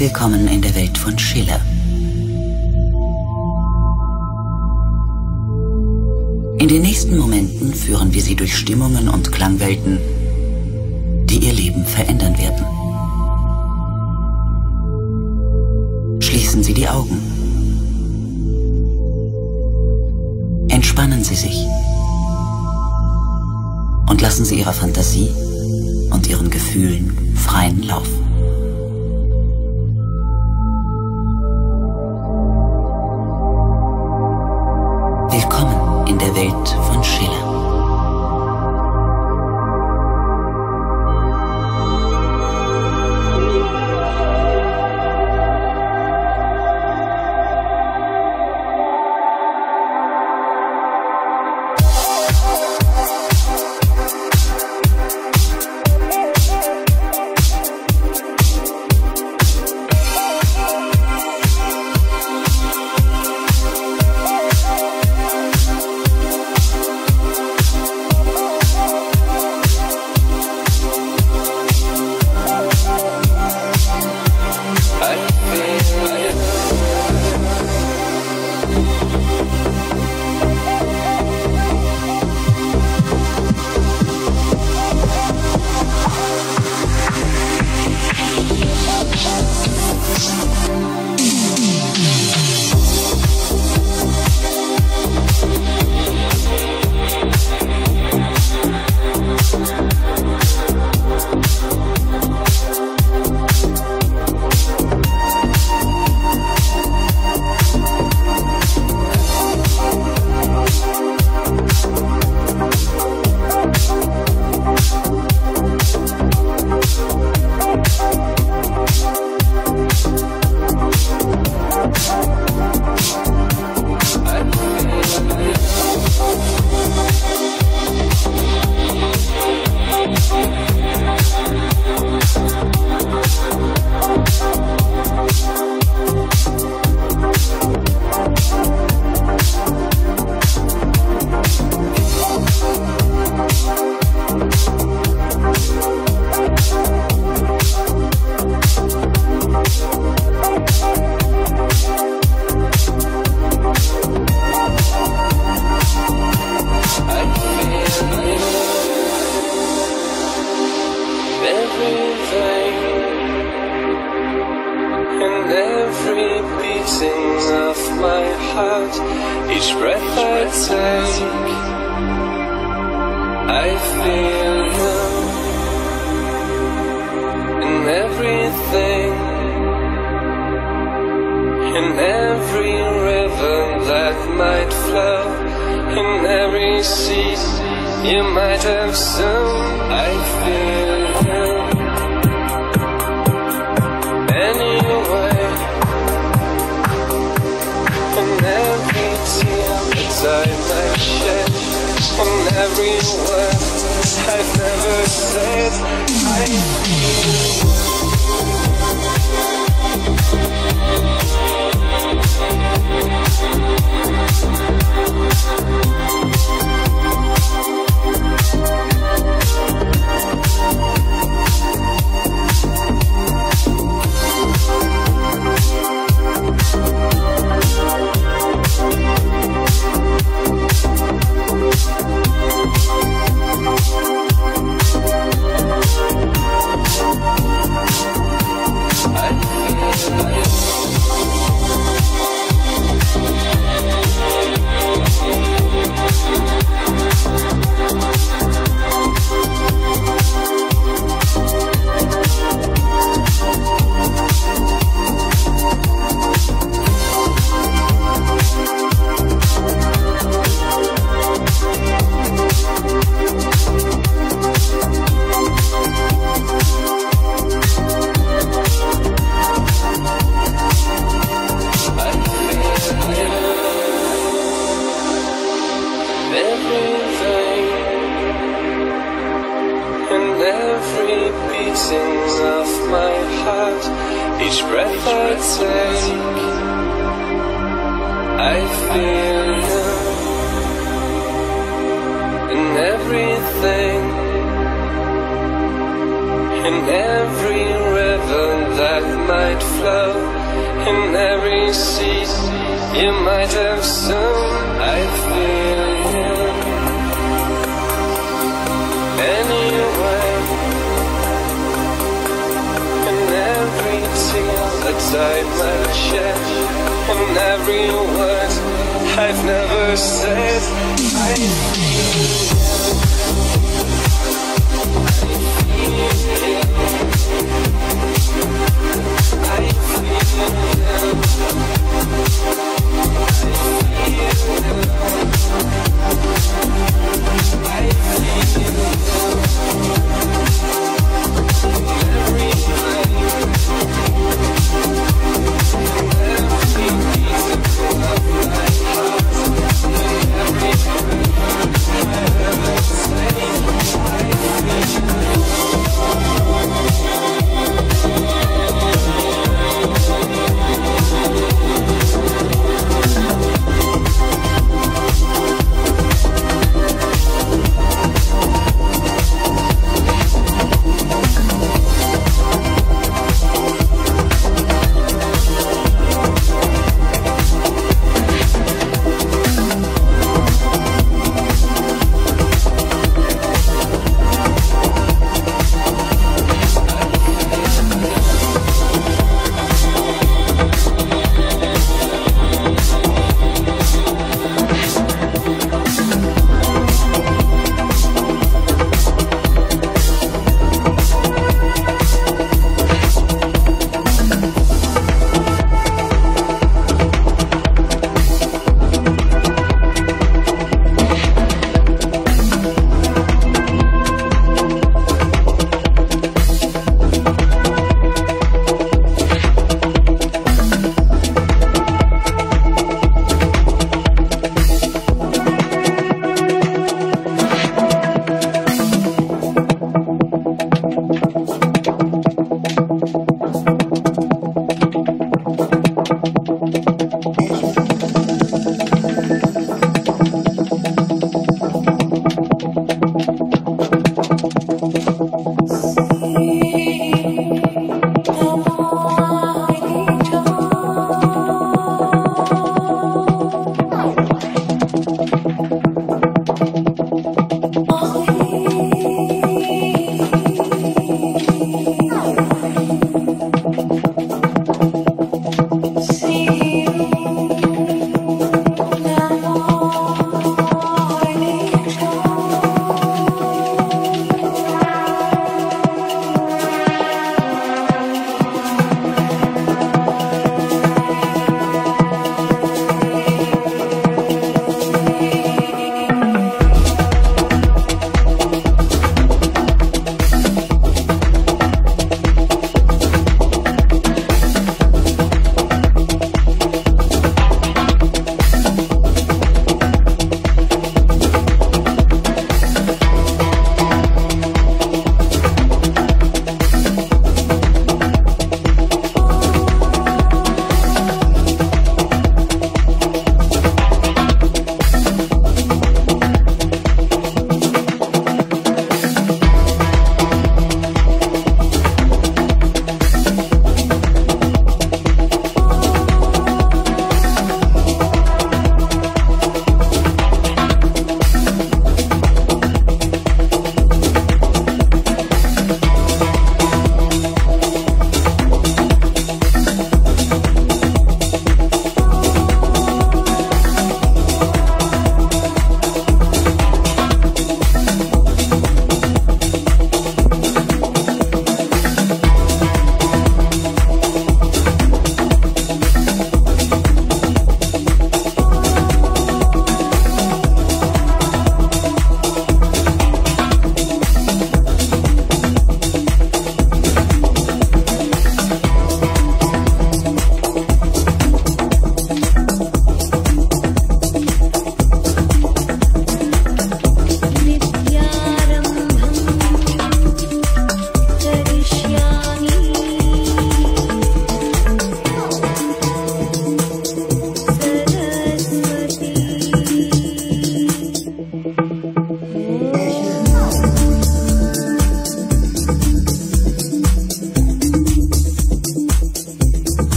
Willkommen in der Welt von Schiller. In den nächsten Momenten führen wir Sie durch Stimmungen und Klangwelten, die Ihr Leben verändern werden. Schließen Sie die Augen. Entspannen Sie sich und lassen Sie Ihrer Fantasie und Ihren Gefühlen freien Lauf. every word I've never said I feel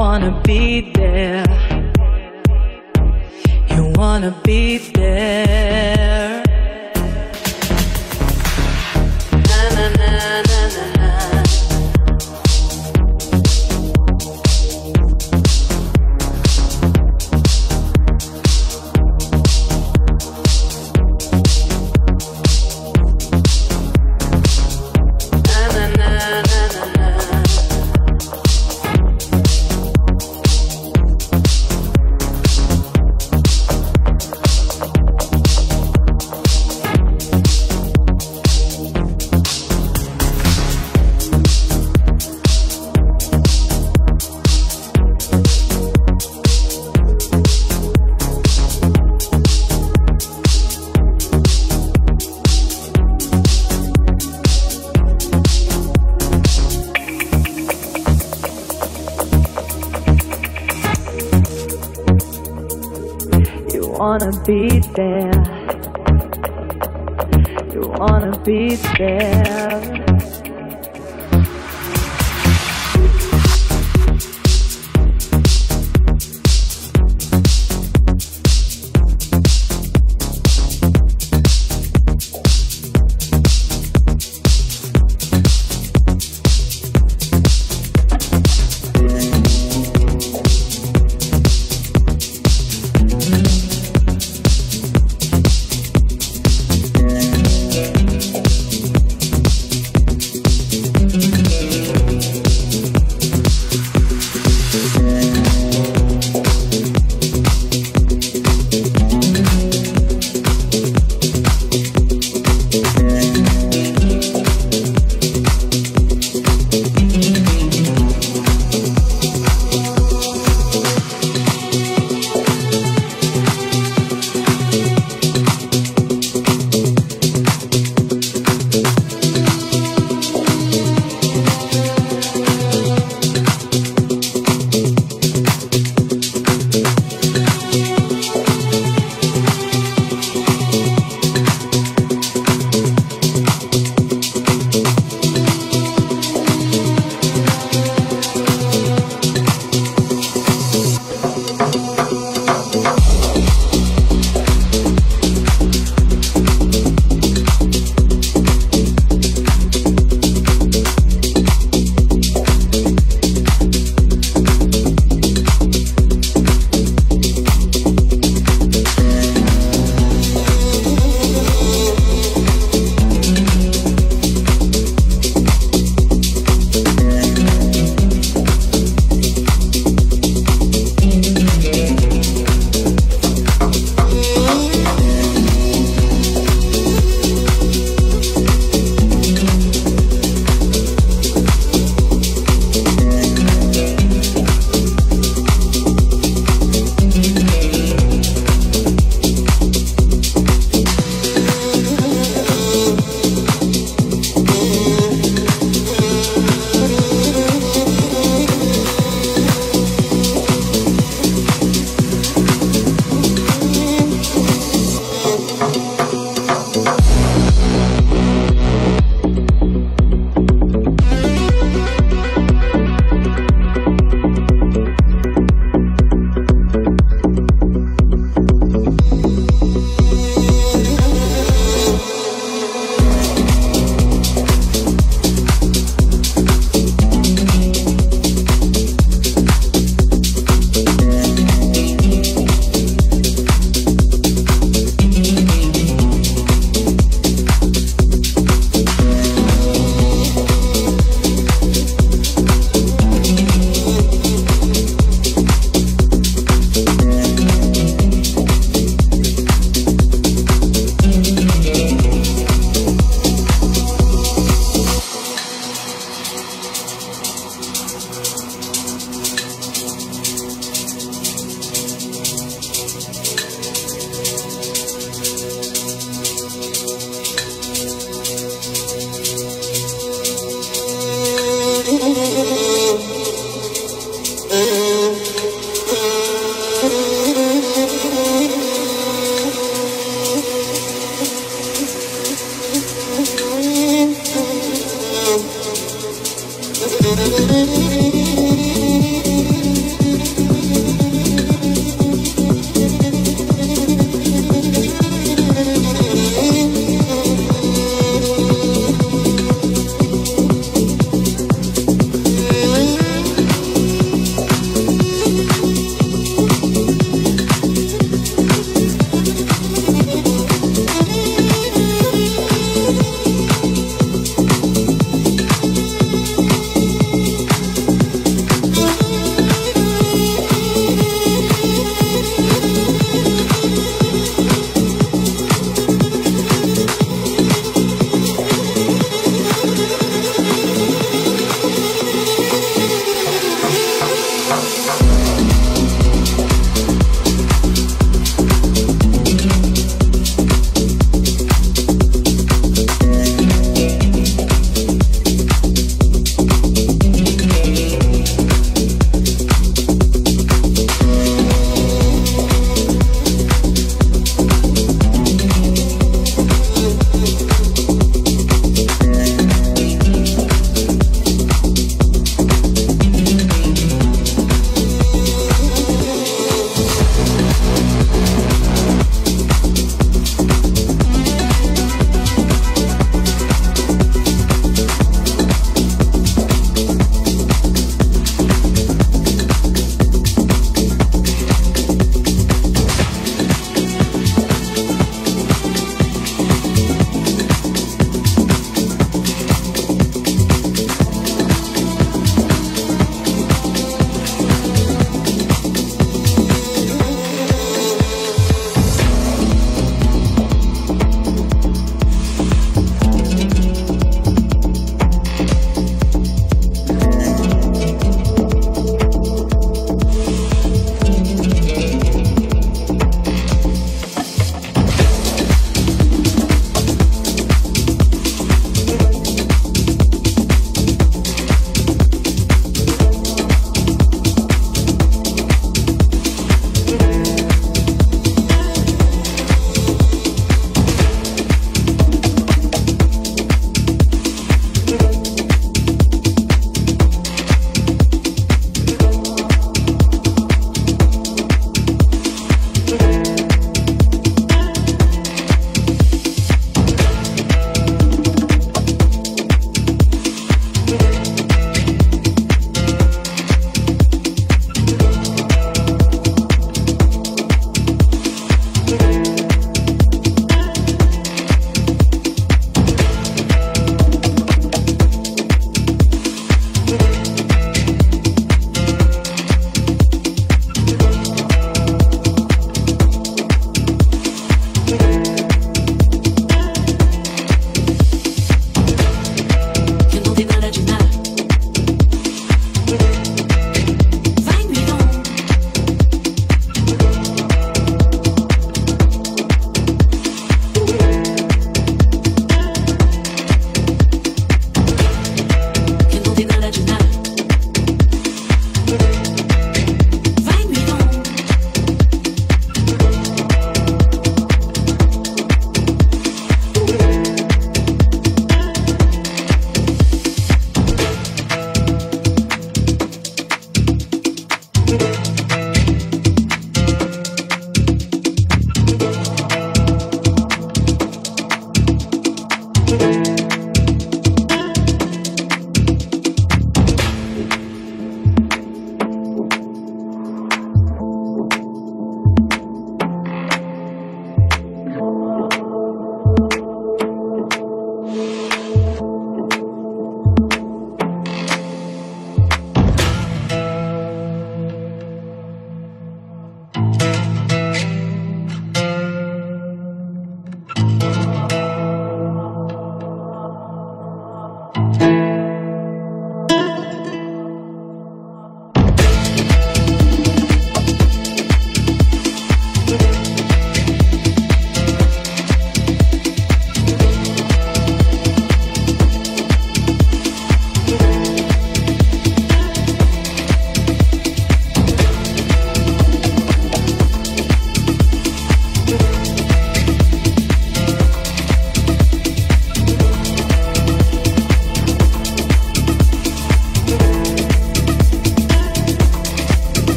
wanna be there. You wanna be there. It's there.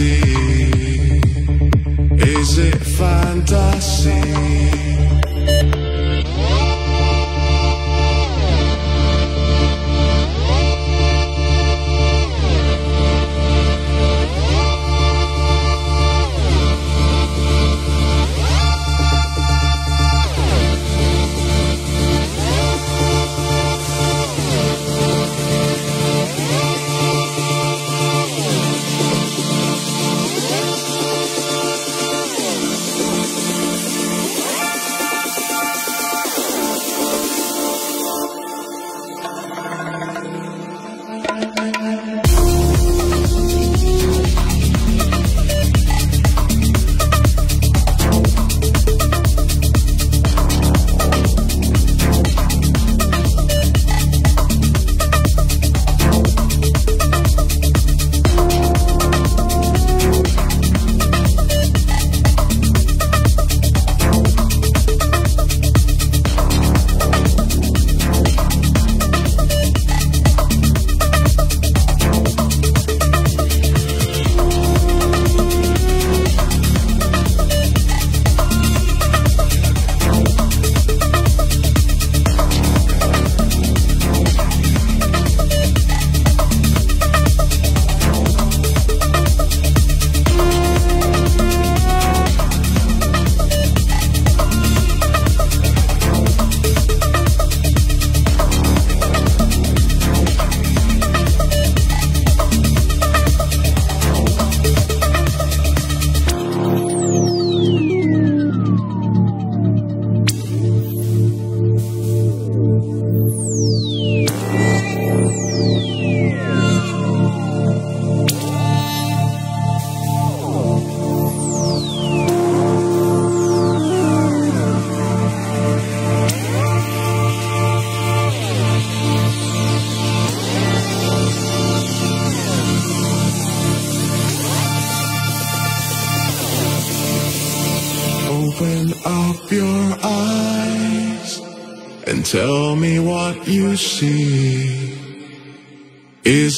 see.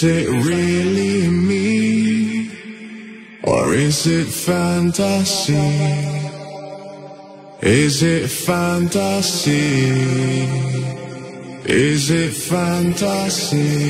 Is it really me? Or is it fantasy? Is it fantasy? Is it fantasy?